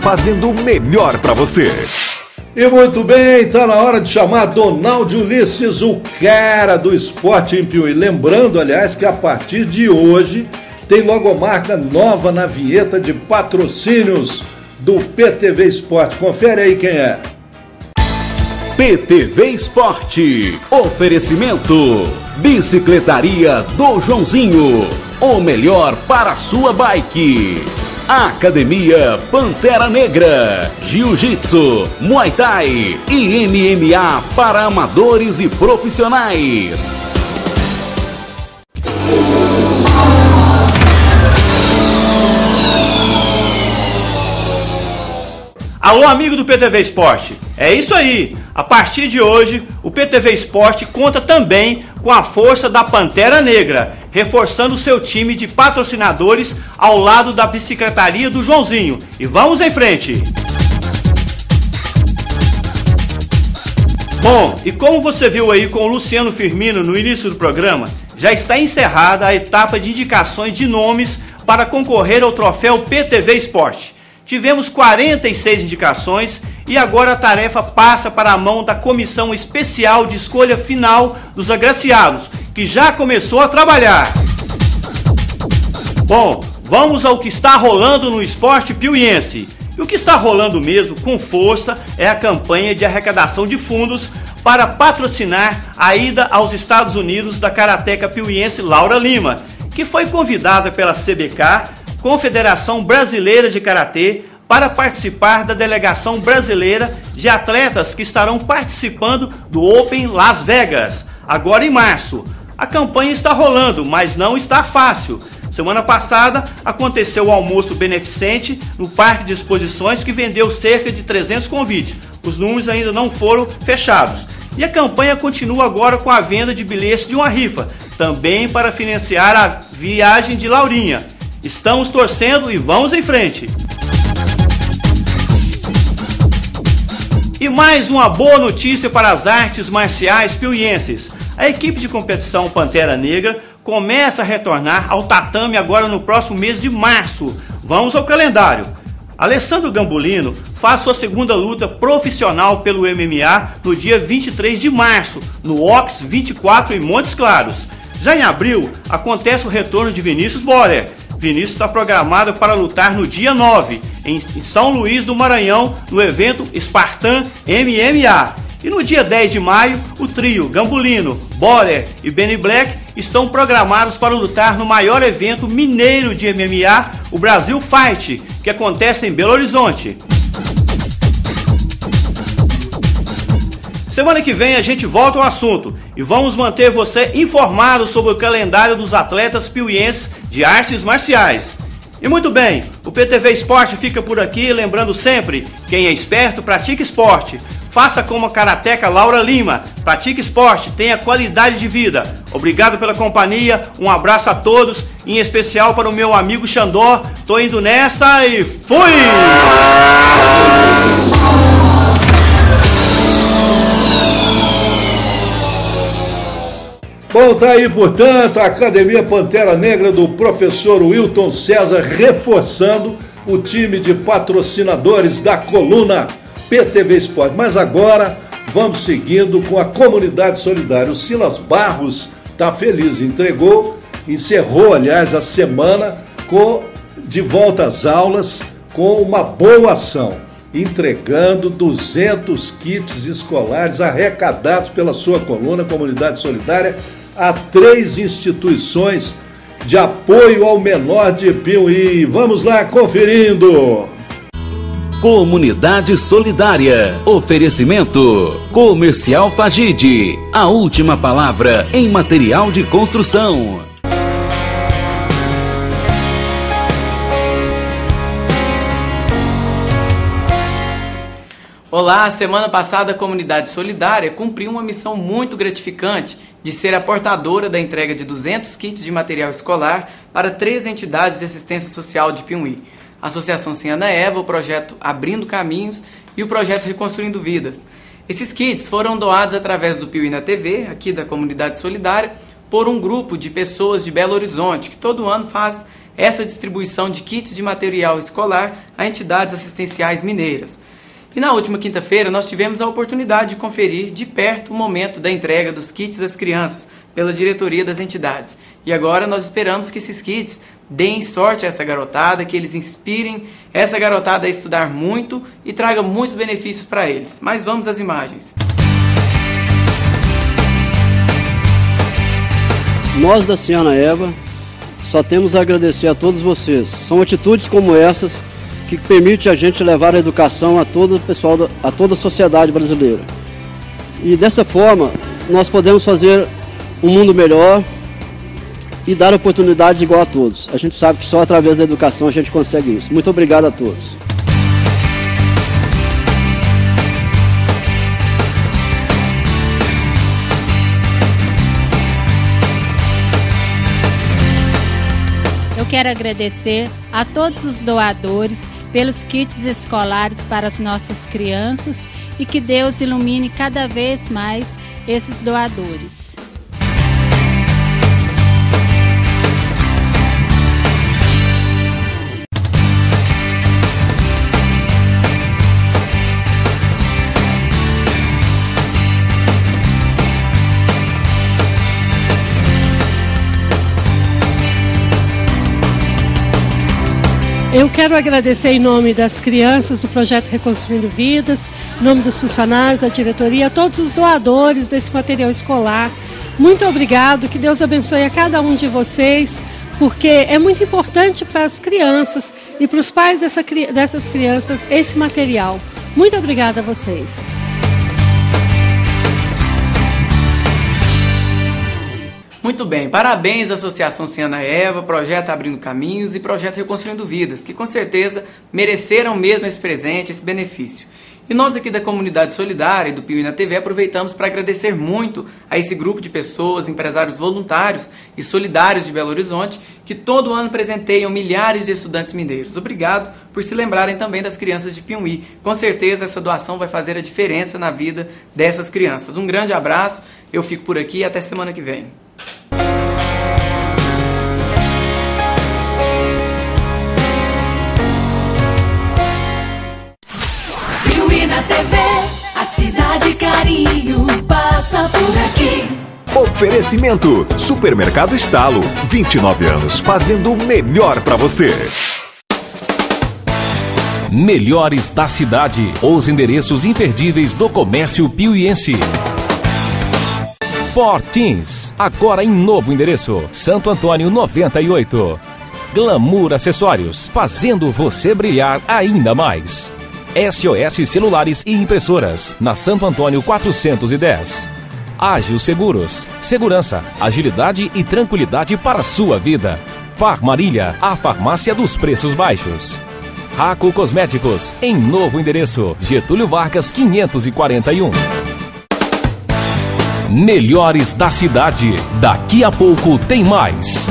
fazendo o melhor para você. E muito bem, está na hora de chamar Donaldo Ulisses, o cara do esporte em Piuí. Lembrando, aliás, que a partir de hoje tem logomarca nova na vinheta de patrocínios do PTV Esporte. Confere aí quem é. PTV Esporte. Oferecimento. Bicicletaria do Joãozinho. O melhor para a sua bike. Academia Pantera Negra, Jiu-Jitsu, Muay Thai e MMA para amadores e profissionais. Alô, amigo do PTV Esporte. É isso aí. A partir de hoje, o PTV Esporte conta também com a força da Pantera Negra, reforçando seu time de patrocinadores ao lado da bicicletaria do Joãozinho. E vamos em frente! Bom, e como você viu aí com o Luciano Firmino no início do programa, já está encerrada a etapa de indicações de nomes para concorrer ao troféu PTV Esporte. Tivemos 46 indicações e agora a tarefa passa para a mão da comissão especial de escolha final dos agraciados, que já começou a trabalhar. Bom, vamos ao que está rolando no esporte piuiense. E o que está rolando mesmo com força é a campanha de arrecadação de fundos para patrocinar a ida aos Estados Unidos da karateca piuiense Laura Lima, que foi convidada pela CBK Confederação Brasileira de Karatê para participar da delegação brasileira de atletas que estarão participando do Open Las Vegas, agora em março. A campanha está rolando, mas não está fácil. Semana passada aconteceu o almoço beneficente no Parque de Exposições que vendeu cerca de 300 convites. Os números ainda não foram fechados. E a campanha continua agora com a venda de bilhetes de uma rifa, também para financiar a viagem de Laurinha. Estamos torcendo e vamos em frente. E mais uma boa notícia para as artes marciais piuienses. A equipe de competição Pantera Negra começa a retornar ao tatame agora no próximo mês de março. Vamos ao calendário. Alessandro Gambulino faz sua segunda luta profissional pelo MMA no dia 23 de março, no Ox 24 em Montes Claros. Já em abril, acontece o retorno de Vinícius Borer, Vinícius está programado para lutar no dia 9, em São Luís do Maranhão, no evento Spartan MMA. E no dia 10 de maio, o trio Gambulino, Borer e Benny Black estão programados para lutar no maior evento mineiro de MMA, o Brasil Fight, que acontece em Belo Horizonte. Semana que vem a gente volta ao assunto e vamos manter você informado sobre o calendário dos atletas piuienses de artes marciais. E muito bem, o PTV Esporte fica por aqui, lembrando sempre: quem é esperto, pratica esporte. Faça como a karateca Laura Lima. Pratique esporte, tenha qualidade de vida. Obrigado pela companhia, um abraço a todos, em especial para o meu amigo Xandó. Tô indo nessa e fui! Bom, tá aí, portanto, a Academia Pantera Negra do professor Wilton César reforçando o time de patrocinadores da coluna PTV Esporte. Mas agora vamos seguindo com a comunidade solidária. O Silas Barros está feliz, entregou, encerrou, aliás, a semana com de volta às aulas com uma boa ação, entregando 200 kits escolares arrecadados pela sua coluna Comunidade Solidária a três instituições de apoio ao menor de Piuí. Vamos lá conferindo. Comunidade Solidária. Oferecimento. Comercial Fagide. A última palavra em material de construção. Olá, semana passada a Comunidade Solidária cumpriu uma missão muito gratificante de ser a portadora da entrega de 200 kits de material escolar para três entidades de assistência social de Piumhi. A Associação Ana Eva, o projeto Abrindo Caminhos e o projeto Reconstruindo Vidas. Esses kits foram doados através do Piuí na TV, aqui da Comunidade Solidária, por um grupo de pessoas de Belo Horizonte, que todo ano faz essa distribuição de kits de material escolar a entidades assistenciais mineiras. E na última quinta-feira nós tivemos a oportunidade de conferir de perto o momento da entrega dos kits às crianças pela diretoria das entidades. E agora nós esperamos que esses kits deem sorte a essa garotada, que eles inspirem essa garotada a estudar muito e traga muitos benefícios para eles. Mas vamos às imagens. Nós da Ciana Eva só temos a agradecer a todos vocês. São atitudes como essas que permitem a gente levar a educação a todo o pessoal, a toda a sociedade brasileira. E dessa forma, nós podemos fazer um mundo melhor, e dar oportunidades igual a todos. A gente sabe que só através da educação a gente consegue isso. Muito obrigado a todos. Eu quero agradecer a todos os doadores pelos kits escolares para as nossas crianças e que Deus ilumine cada vez mais esses doadores. Eu quero agradecer em nome das crianças do projeto Reconstruindo Vidas, em nome dos funcionários da diretoria, a todos os doadores desse material escolar. Muito obrigado, que Deus abençoe a cada um de vocês, porque é muito importante para as crianças e para os pais dessa, dessas crianças esse material. Muito obrigada a vocês. Muito bem, parabéns à Associação Ciana Eva, Projeto Abrindo Caminhos e Projeto Reconstruindo Vidas, que com certeza mereceram mesmo esse presente, esse benefício. E nós aqui da comunidade solidária e do Piuí na TV aproveitamos para agradecer muito a esse grupo de pessoas, empresários voluntários e solidários de Belo Horizonte, que todo ano presenteiam milhares de estudantes mineiros. Obrigado por se lembrarem também das crianças de Piuí. Com certeza essa doação vai fazer a diferença na vida dessas crianças. Um grande abraço, eu fico por aqui e até semana que vem. TV, a cidade carinho passa por aqui. Oferecimento: Supermercado Estalo. 29 anos fazendo o melhor para você. Melhores da cidade. Os endereços imperdíveis do comércio piuiense. Portins, agora em novo endereço. Santo Antônio 98. Glamour Acessórios, fazendo você brilhar ainda mais. SOS Celulares e Impressoras, na Santo Antônio 410. Ágil Seguros, segurança, agilidade e tranquilidade para a sua vida. Farmarilha, a farmácia dos preços baixos. Raco Cosméticos, em novo endereço, Getúlio Vargas 541. Melhores da cidade. Daqui a pouco tem mais.